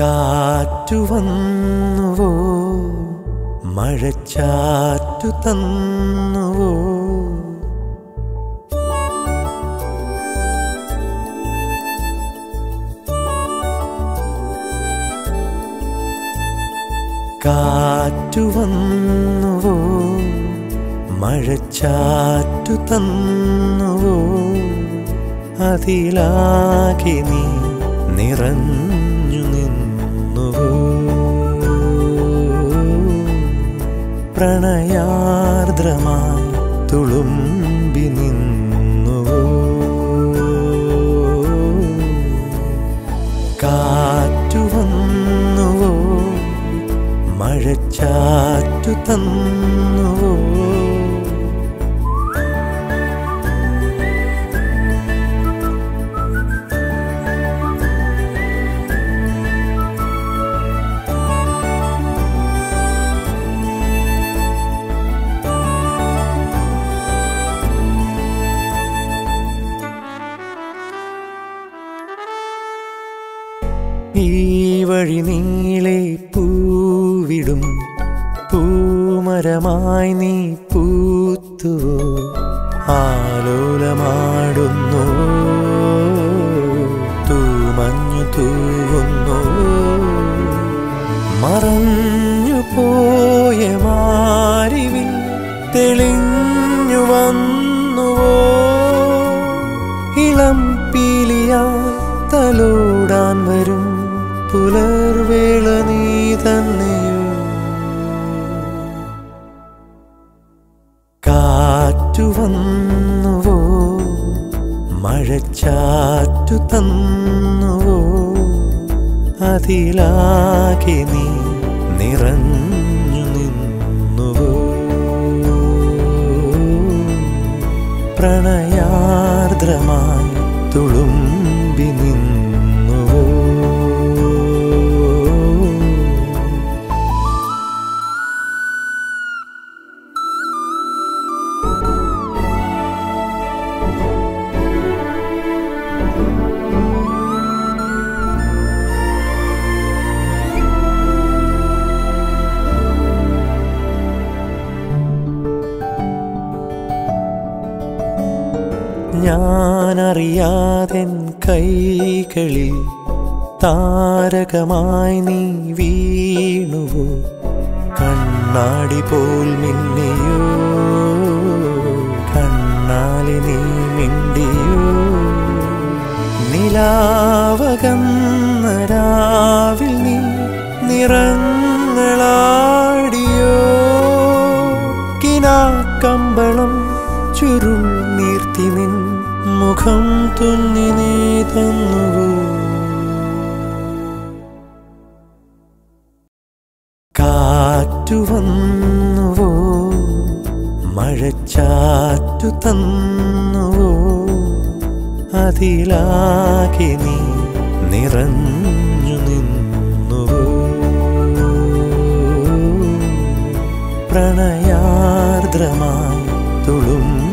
കാറ്റു വന്നുവോ? മഴച്ചാറ്റു തന്നുവോ? കാറ്റു വന്നുവോ? മഴച്ചാറ്റു തന്നുവോ? അതിലാകെ നീ നിറഞ്ഞു പ്രണയാർദ്രമായി തുളുമ്പി നിന്നുവോ? കാറ്റുവന്നുവോ മഴച്ചാറ്റു തന്നുവോ? വഴി നീളെ പൂവിടും. പൂമരമായി നീ പൂത്തു. ആലോലമാടുന്നു. തൂമഞ്ഞു തൂവുന്നു. മറഞ്ഞു പോയ മാരിവിൽ തെളിഞ്ഞു വന്നുവോ? ഇളം പീലിയാൽ തലോടാൻ വരും. പുലർവേള നീ തന്നെയോ? കാറ്റു വന്നുവോ? മഴച്ചാറ്റു തന്നുവോ? അതിലാകെ നീ നിറഞ്ഞു നിന്നുവോ? പ്രണയാർദ്രമായി ഞാനറിയാതെൻ കൈകളിൽ താരകമായി നീ വീണുവോ? കണ്ണാടി പോൽ മിന്നിയോ. കണ്ണാലി നീ മിണ്ടിയോ. നിലാവകം രാവിൽ നീ നിറങ്ങളാടിയോ? കിനാക്കമ്പളം ചുരുൾ നീർത്തി നിൻ മുഖം തുന്നി നീ തന്നുവോ? കാറ്റു വന്നുവോ? മഴച്ചാറ്റു തന്നുവോ? അതിലാകെ നീ നിറഞ്ഞു നിന്നുവോ? പ്രണയാർദ്രമായി നീ